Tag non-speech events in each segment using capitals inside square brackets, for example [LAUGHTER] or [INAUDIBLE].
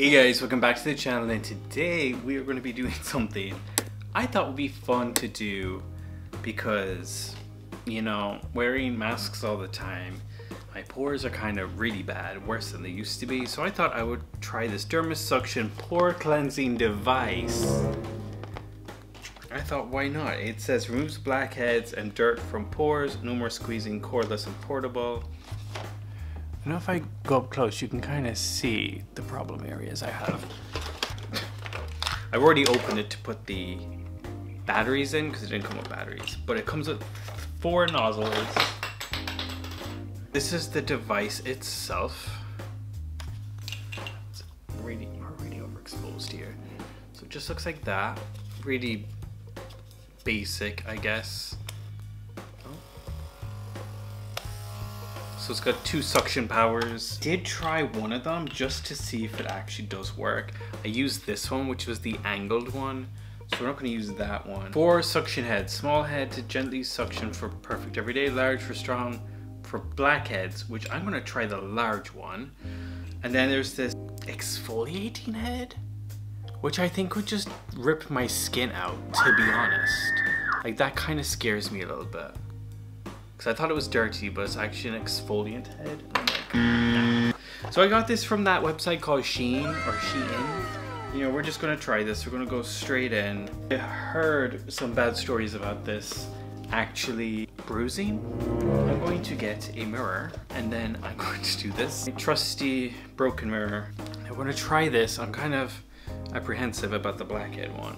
Hey guys, welcome back to the channel and today we are going to be doing [LAUGHS] something I thought would be fun to do because, you know, wearing masks all the time, my pores are kind of really bad, worse than they used to be, so I thought I would try this Dermasuction pore cleansing device. I thought why not? It says removes blackheads and dirt from pores, no more squeezing, cordless and portable. I know if I go up close, you can kind of see the problem areas I have. I've already opened it to put the batteries in because it didn't come with batteries, but it comes with four nozzles. This is the device itself. It's really, really overexposed here. So it just looks like that. Really basic, I guess. So it's got two suction powers. Did try one of them just to see if it actually does work. I used this one, which was the angled one. So we're not gonna use that one. Four suction heads. Small head to gently suction for perfect everyday. Large for strong for blackheads, which I'm gonna try the large one. And then there's this exfoliating head, which I think would just rip my skin out, to be honest. Like that kind of scares me a little bit. Because I thought it was dirty, but it's actually an exfoliant head. Oh nah. So I got this from that website called Sheen or Shein. You know, we're just gonna try this. We're gonna go straight in. I heard some bad stories about this actually bruising. I'm going to get a mirror and then I'm [LAUGHS] going to do this. A trusty broken mirror. I'm gonna try this. I'm kind of apprehensive about the blackhead one.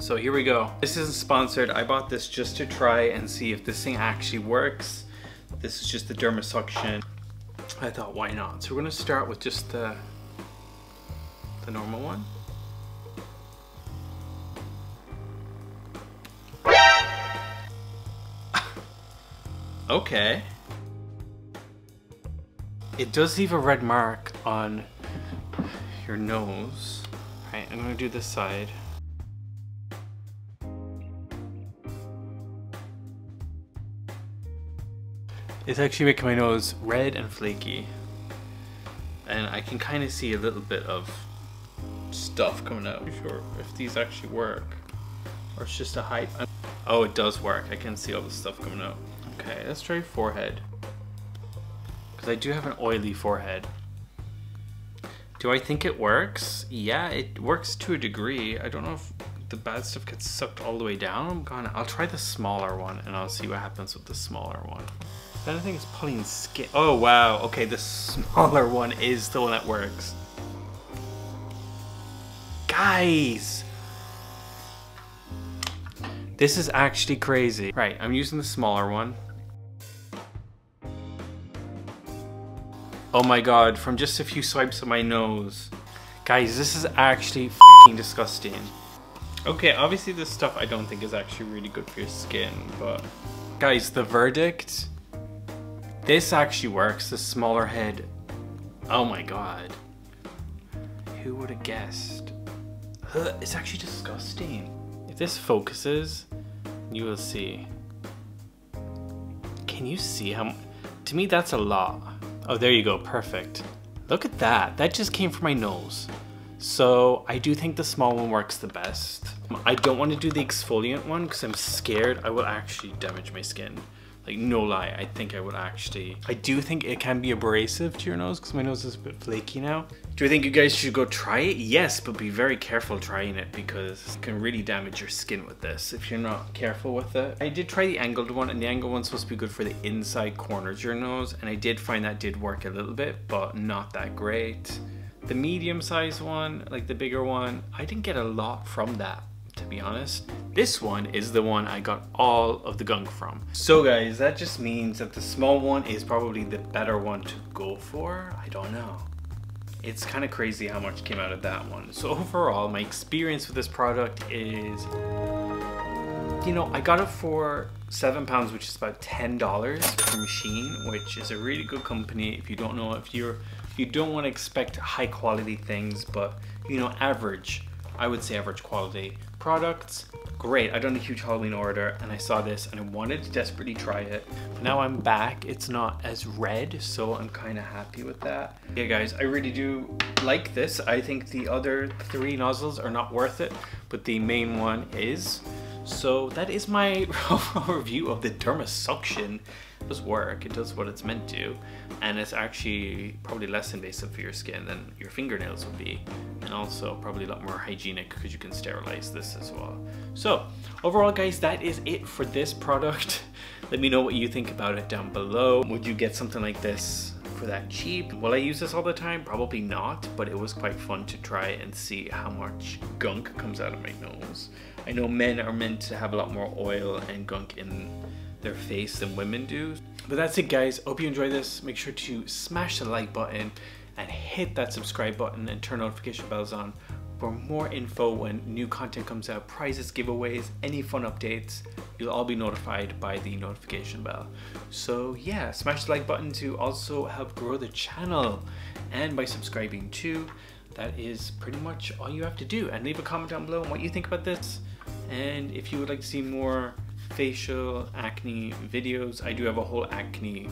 So here we go. This isn't sponsored. I bought this just to try and see if this thing actually works. This is just the Dermasuction. I thought, why not? So we're gonna start with just the, the normal one. [LAUGHS] okay. It does leave a red mark on your nose. All right, I'm gonna do this side. It's actually making my nose red and flaky. And I can kind of see a little bit of stuff coming out. I'm sure if these actually work. Or it's just a hype. Oh, it does work. I can see all the stuff coming out. Okay, let's try forehead. Because I do have an oily forehead. Do I think it works? Yeah, it works to a degree. I don't know if the bad stuff gets sucked all the way down. I'm gonna, I'll try the smaller one and I'll see what happens with the smaller one. I don't think it's pulling skin. Oh, wow. Okay, the smaller one is the one that works. Guys! This is actually crazy. Right, I'm using the smaller one. Oh my god, from just a few swipes of my nose. Guys, this is actually disgusting. Okay, obviously this stuff I don't think is actually really good for your skin, but... Guys, the verdict this actually works, the smaller head. Oh my god. Who would have guessed? It's actually disgusting. If this focuses, you will see. Can you see how... To me, that's a lot. Oh, there you go. Perfect. Look at that. That just came from my nose. So I do think the small one works the best. I don't want to do the exfoliant one because I'm scared I will actually damage my skin. Like no lie, I think I would actually. I do think it can be abrasive to your nose because my nose is a bit flaky now. Do you think you guys should go try it? Yes, but be very careful trying it because it can really damage your skin with this if you're not careful with it. I did try the angled one and the angled one's supposed to be good for the inside corners of your nose and I did find that did work a little bit, but not that great. The medium sized one, like the bigger one, I didn't get a lot from that to be honest. This one is the one I got all of the gunk from. So guys, that just means that the small one is probably the better one to go for. I don't know. It's kind of crazy how much came out of that one. So overall, my experience with this product is, you know, I got it for seven pounds, which is about $10 from Shein, which is a really good company. If you don't know, if you're, you don't want to expect high quality things, but you know, average I would say average quality products. Great, I done a huge Halloween order and I saw this and I wanted to desperately try it. Now I'm back, it's not as red, so I'm kind of happy with that. Yeah guys, I really do like this. I think the other three nozzles are not worth it, but the main one is. So that is my [LAUGHS] review of the Dermasuction. It does work, it does what it's meant to, and it's actually probably less invasive for your skin than your fingernails would be, and also probably a lot more hygienic because you can sterilize this as well. So overall guys, that is it for this product. [LAUGHS] Let me know what you think about it down below. Would you get something like this for that cheap. Will I use this all the time? Probably not, but it was quite fun to try and see how much gunk comes out of my nose. I know men are meant to have a lot more oil and gunk in their face than women do. But that's it guys, hope you enjoy this. Make sure to smash the like button and hit that subscribe button and turn notification bells on for more info when new content comes out, prizes, giveaways, any fun updates, you'll all be notified by the notification bell. So yeah, smash the like button to also help grow the channel and by subscribing too. That is pretty much all you have to do and leave a comment down below on what you think about this. And if you would like to see more facial acne videos, I do have a whole acne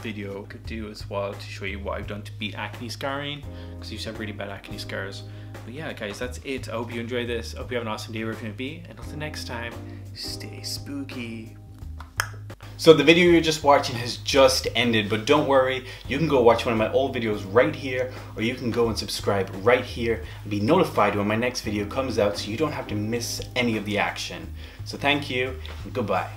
video could do as well to show you what I've done to beat acne scarring because I used to have really bad acne scars. But yeah, guys, that's it. I hope you enjoyed this. I hope you have an awesome day wherever you're gonna be. And until next time, stay spooky. So the video you're just watching has just ended, but don't worry, you can go watch one of my old videos right here, or you can go and subscribe right here and be notified when my next video comes out so you don't have to miss any of the action. So thank you, and goodbye.